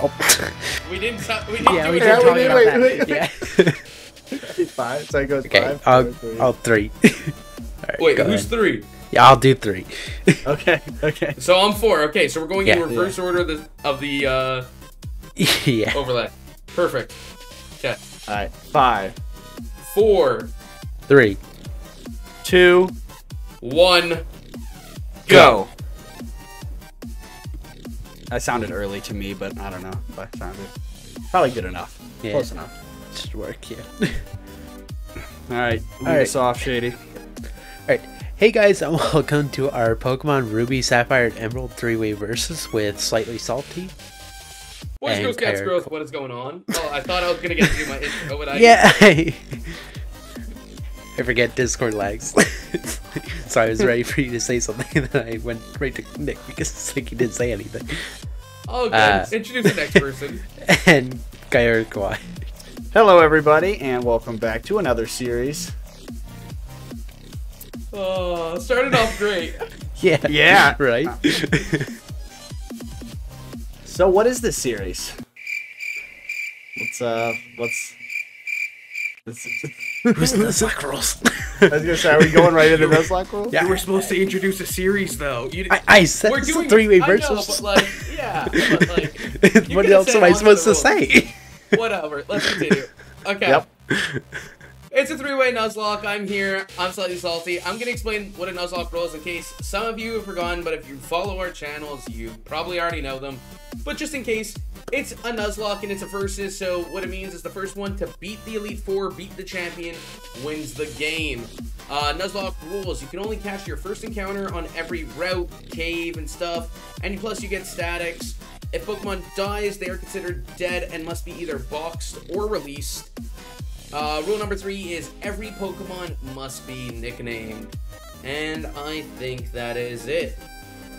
Oh. We didn't. t- We didn't yeah, we did Yeah, talk about that. Yeah. five. So it goes okay, five. I'll, three. I'll three. Alright, Wait, who's ahead. three? Yeah, I'll do three. Okay. Okay. So I'm four. Okay, so we're going in Yeah. reverse order of the of the uh, yeah. overlay. Perfect. Okay, All right. Five, four, Three. two, one. go. That sounded early to me, but I don't know if I sounded probably good enough. Yeah. Close enough. Should work, yeah. All right. Lead All right. us off, Shady. Alright. Hey guys, and welcome to our Pokemon Ruby, Sapphire, and Emerald three-way versus with Slightly Salty. Boys, girls, cats, Kyra. girls. What is going on? Oh, I thought I was gonna get to do my intro, but I Yeah! I forget Discord lags. So I was ready for you to say something, and then I went right to Nick because it's like you didn't say anything. Oh, good. Uh, Introduce the next person. And Kyogre Kauai. Hello, everybody, and welcome back to another series. Oh, started off great. Yeah. Yeah. Right? So, what is this series? Let's uh, let's. let's Who's the Sakros? I was gonna say, are we going right into Nuzlocke rules? Yeah. we're supposed to introduce a series, though. You, I, I said we're it's a doing three-way I know, versus. but like, yeah, but like, what else am I supposed to say? whatever. Let's continue. Okay. Yep. It's a three-way Nuzlocke. I'm here. I'm slightly salty. I'm gonna explain what a Nuzlocke role is in case some of you have forgotten, but if you follow our channels, you probably already know them. But just in case, it's a Nuzlocke and it's a versus, so what it means is the first one to beat the Elite Four, beat the champion, wins the game. Uh, Nuzlocke rules, you can only catch your first encounter on every route, cave, and stuff, and plus you get statics. If Pokemon dies, they are considered dead and must be either boxed or released. Uh, rule number three is every Pokemon must be nicknamed. And I think that is it.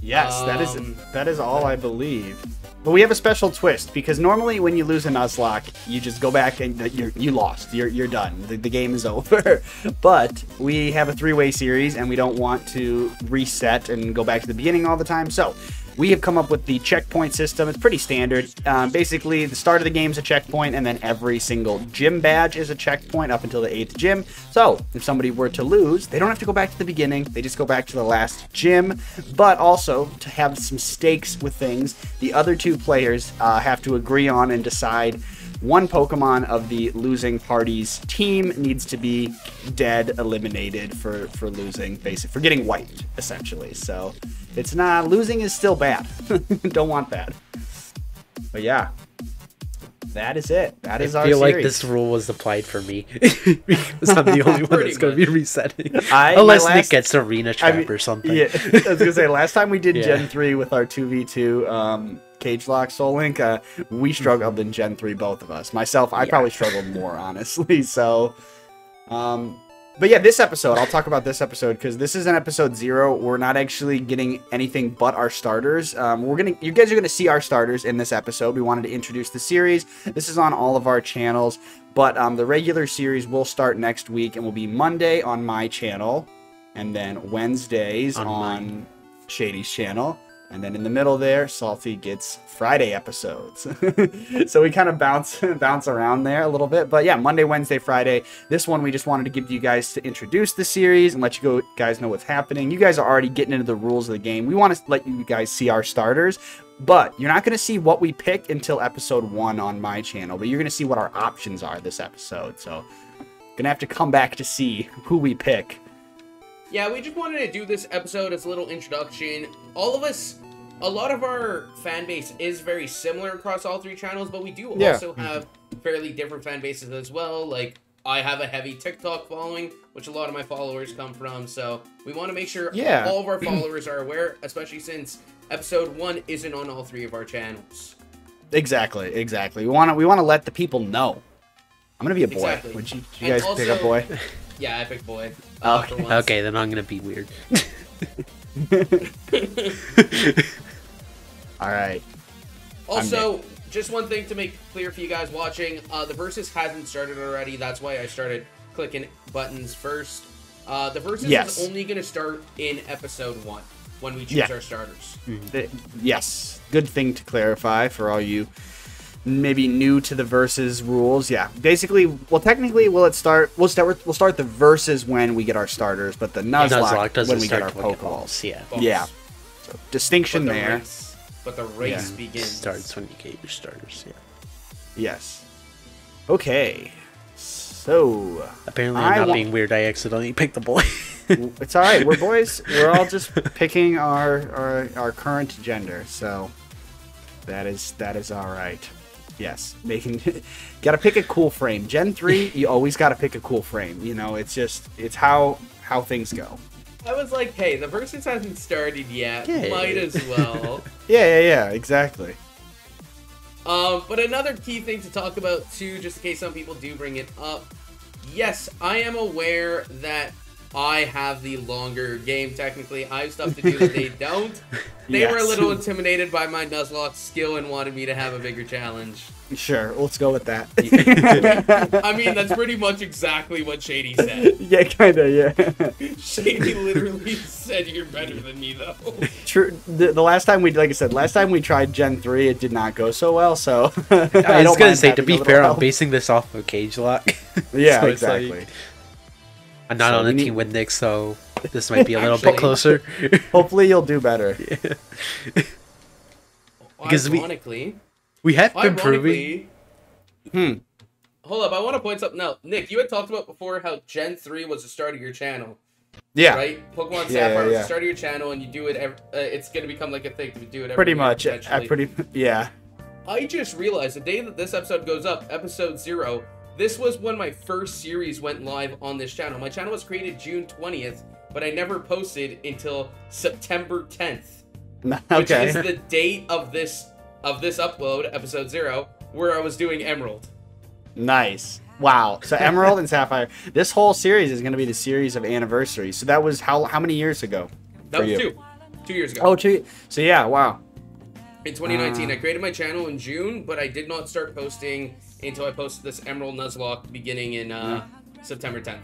Yes, that is Um, that is all I believe. But we have a special twist because normally when you lose a Nuzlocke, you just go back and you're you lost. You're you're done. The, the game is over. but we have a three-way series and we don't want to reset and go back to the beginning all the time. So we have come up with the checkpoint system. It's pretty standard. Um, basically, the start of the game is a checkpoint, and then every single gym badge is a checkpoint up until the eighth gym. So, if somebody were to lose, they don't have to go back to the beginning. They just go back to the last gym. But also, to have some stakes with things, the other two players uh, have to agree on and decide one Pokemon of the losing party's team needs to be dead, eliminated for for losing, basically for getting wiped, essentially. So it's not losing is still bad. Don't want that. But yeah, that is it. That is I our feel like this rule was applied for me because I'm the only one that's going to be resetting. I- Unless Nick gets arena trap I mean, or something. Yeah, I was gonna say last time we did Yeah. Gen three with our two v two um, Cage Lock Soul Link, uh, we struggled in Gen three, both of us. Myself, I Yeah. probably struggled more, honestly. So, um, but yeah, this episode, I'll talk about this episode because this is an episode zero. We're not actually getting anything but our starters. Um, we're gonna, you guys are gonna see our starters in this episode. We wanted to introduce the series. This is on all of our channels, but um, the regular series will start next week and will be Monday on my channel, and then Wednesdays On on. Shady's channel. And then in the middle there, Salty gets Friday episodes. so we kind of bounce bounce around there a little bit. But yeah, Monday, Wednesday, Friday. This one we just wanted to give you guys to introduce the series and let you go guys know what's happening. You guys are already getting into the rules of the game. We want to let you guys see our starters. But you're not going to see what we pick until episode one on my channel. But you're going to see what our options are this episode. So gonna have to come back to see who we pick. Yeah, we just wanted to do this episode as a little introduction. All of us, a lot of our fan base is very similar across all three channels, but we do Yeah. also have fairly different fan bases as well. Like, I have a heavy TikTok following, which a lot of my followers come from, so we want to make sure Yeah. all of our followers are aware, especially since episode one isn't on all three of our channels. Exactly, exactly. We want to we want to let the people know. I'm gonna be a boy. Exactly. Would you, you guys pick up boy? Yeah, epic boy. Uh, Okay. Okay, then I'm going to be weird. All right. Also, just one thing to make clear for you guys watching, uh, the versus hasn't started already. That's why I started clicking buttons first. Uh, the versus Yes. is only going to start in episode one when we choose Yeah. our starters. Uh, Yes. Good thing to clarify for all you maybe new to the versus rules. Yeah, basically, well, technically, will it start? We'll start. With, we'll start the versus when we get our starters, but the Nuzlocke, Nuzlocke doesn't when we start get our Pokeballs. Yeah. Balls. Yeah, so distinction But the there. race, but the race Yeah. begins. Starts when you get your starters. Yeah. Yes. Okay. So Apparently, I I'm not wa- being weird. I accidentally picked the boy. it's all right. We're boys. We're all just picking our, our our current gender. So that is that is all right. Yes, making got to pick a cool frame. Gen three, you always got to pick a cool frame. You know, it's just it's how how things go. I was like, hey, the versus hasn't started yet. Might as well. Yeah, yeah, yeah. Exactly. Um, but another key thing to talk about too, just in case some people do bring it up. Yes, I am aware that I have the longer game. Technically, I have stuff to do that they don't. They were a little intimidated by my Nuzlocke skill and wanted me to have a bigger challenge. Sure. Let's go with that. I mean, that's pretty much exactly what Shady said. yeah, kind of. Yeah. Shady literally said you're better than me, though. True. The, the last time we, like I said, last time we tried Gen three, it did not go so well. So I was gonna say, to be fair, little I'm basing this off of Cage Lock. Yeah, So it's like- exactly. I'm not So on we a need- team with Nick, so this might be a little bit closer. Hopefully, you'll do better. Because we- ironically, we have been proving. Hmm. hold up, I want to point something out. Nick, you had talked about before how Gen 3 was the start of your channel, Yeah. right? Pokemon Yeah, Sapphire yeah, was the start of your channel, and you do it. Every, uh, it's gonna become like a thing to do it. Every Pretty much. I potentially. pretty. Yeah. I just realized the day that this episode goes up, episode zero, this was when my first series went live on this channel. My channel was created June 20th, but I never posted until September 10th, which is the date of this of this upload, episode zero, where I was doing Emerald. Nice. Wow. So Emerald and Sapphire. This whole series is going to be the series of anniversaries. So that was how how many years ago? That was you. two, two years ago. Oh, two. So yeah. Wow. In 2019, Ah. I created my channel in June, but I did not start posting until I posted this Emerald Nuzlocke beginning in uh, September 10th.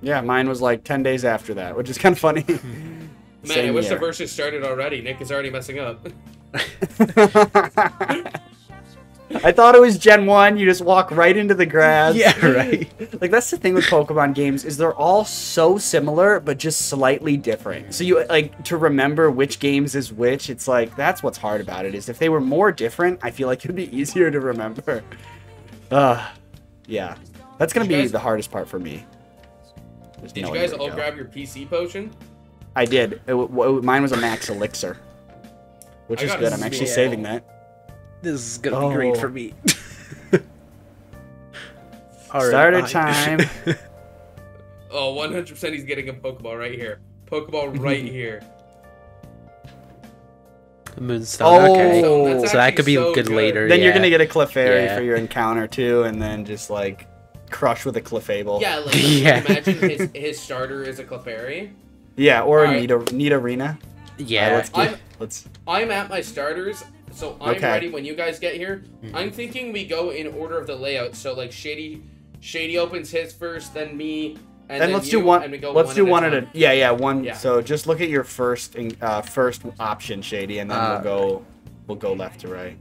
Yeah. Mine was like ten days after that, which is kind of funny. Man, I Same wish the year. verses started already. Nick is already messing up. I thought it was Gen One. You just walk right into the grass. Yeah, right. Like that's the thing with Pokemon games is they're all so similar but just slightly different. So you like to remember which games is which. It's like that's what's hard about it is if they were more different, I feel like it'd be easier to remember. Uh yeah, that's gonna be guys- the hardest part for me. Just Did you guys all go. grab your PC potion? I did. It w- w- mine was a max elixir, which I is good. I'm actually small- saving that. This is gonna be great Oh. for me. Alright, Starter fine. time. Oh, 100% he's getting a Pokeball right here. Pokeball right here. Moonstone. Oh. okay. So So that could be so good, good. later. then you're gonna get a Clefairy Yeah. for your encounter too, and then just like crush with a Clefable. Yeah, like Yeah. imagine his, his starter is a Clefairy. Yeah, or Alright. Nita Nita Arena. Yeah. Alright, let's I'm- let's I'm at my starters, so I'm Okay. ready when you guys get here. Mm-hmm. I'm thinking we go in order of the layout. So like Shady, Shady opens his first, then me, and then then let's you, do one. And we go let's one do at one at a time. yeah yeah one. Yeah. So just look at your first in- uh, first option, Shady, and then Uh, we'll go we'll go left to right.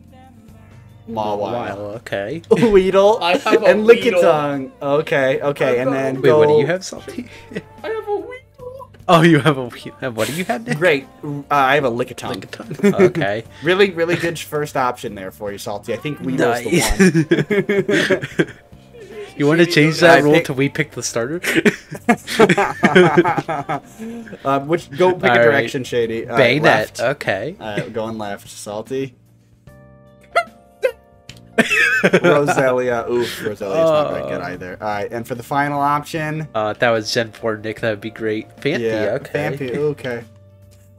Mawile. Mawile, Okay. Weedle, I have a and Weedle. Lickitung. Okay, okay, and got a then Wait, go. what do you have, Salty? I have a Weedle. oh, you have a. What do you have, Nick? Great. Uh, I have a Lickitung. Lickitung. Okay. Really, really good first option there for you, Salty. I think Weedle's Nice. the one. You want to change that I rule pick- till we pick the starter? um, which go pick a Alright. direction, Shady. Uh, Banette. left. Okay. Uh, going left, Salty. Roselia. Oof, Roselia's not very good Oh. either. All right, and for the final option, Uh, that was Gen 4, Nick. That would be great. Fancy. yeah, okay. Phanpy, Okay.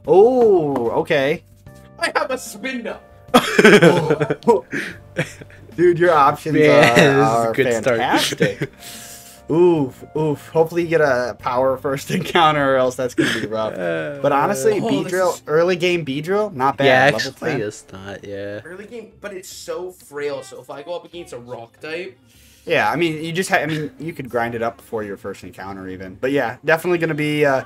Oh, okay. I have a Spinda. Dude, your options Man, are, are good start. fantastic. oof, oof. Hopefully you get a power first encounter, or else that's gonna be rough. But honestly, Oh, this Beedrill, is- early game Beedrill, not bad. yeah, actually, 10. it's not. Yeah. Early game, but it's so frail. So if I go up against a rock type, Yeah, I mean, you just ha- I mean, you could grind it up before your first encounter, even. But yeah, definitely gonna be uh,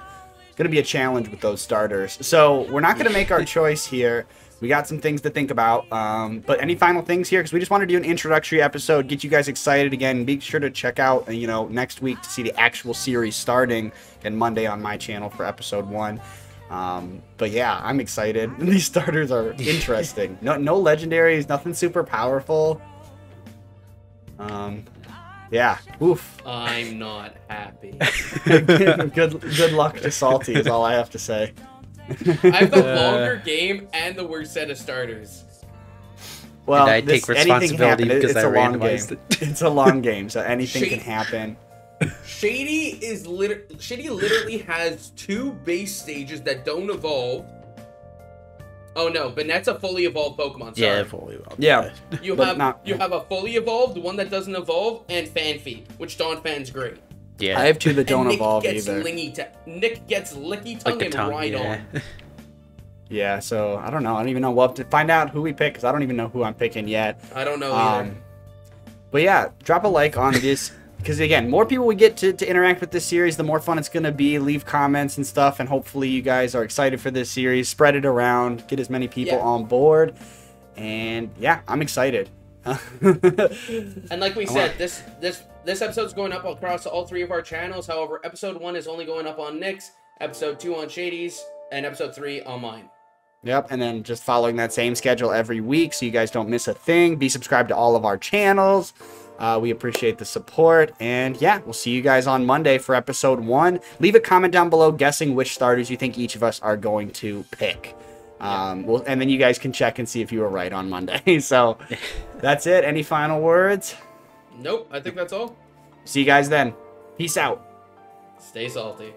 gonna be a challenge with those starters. So we're not gonna make our choice here. We got some things to think about. Um, but any final things here? Because we just want to do an introductory episode, get you guys excited again. Be sure to check out, uh, you know, next week to see the actual series starting and Monday on my channel for episode one. Um, but yeah, I'm excited. These starters are interesting. no, no legendaries, nothing super powerful. Um, yeah, oof. I'm not happy. good, good, good luck to Salty is all I have to say. I have the Uh. longer game and the worst set of starters. Well, And I this- take responsibility happen. It- because it's I a long game. it. It's a long game, so anything can happen. Shady is liter- Shady literally has two base stages that don't evolve. Oh no, Banette's a fully evolved Pokemon. Sorry. Yeah, fully evolved. Yeah. you have not- you have a fully evolved, one that doesn't evolve, and Phanpy, which Donphan's great. Yeah. I have two that don't Nick evolve gets either. lingy ta- Nick gets Lickitung like the and tongue. ride yeah. on. Yeah, so I don't know. I don't even know. We'll have to find out who we pick because I don't even know who I'm picking yet. I don't know either. Um, but yeah, drop a like on this because again, more people we get to, to interact with this series, the more fun it's gonna be. Leave comments and stuff, and hopefully you guys are excited for this series. Spread it around, get as many people Yeah. on board, and yeah, I'm excited. And like we said, this this this episode's going up across all three of our channels. However, episode one is only going up on Nick's, episode two on Shady's, and episode three on mine. Yep, and then just following that same schedule every week so you guys don't miss a thing. Be subscribed to all of our channels. Uh, we appreciate the support. And yeah, we'll see you guys on Monday for episode one. Leave a comment down below guessing which starters you think each of us are going to pick. Um, well, and then you guys can check and see if you were right on Monday. so that's it. Any final words? Nope, I think that's all. See you guys then. Peace out. Stay salty.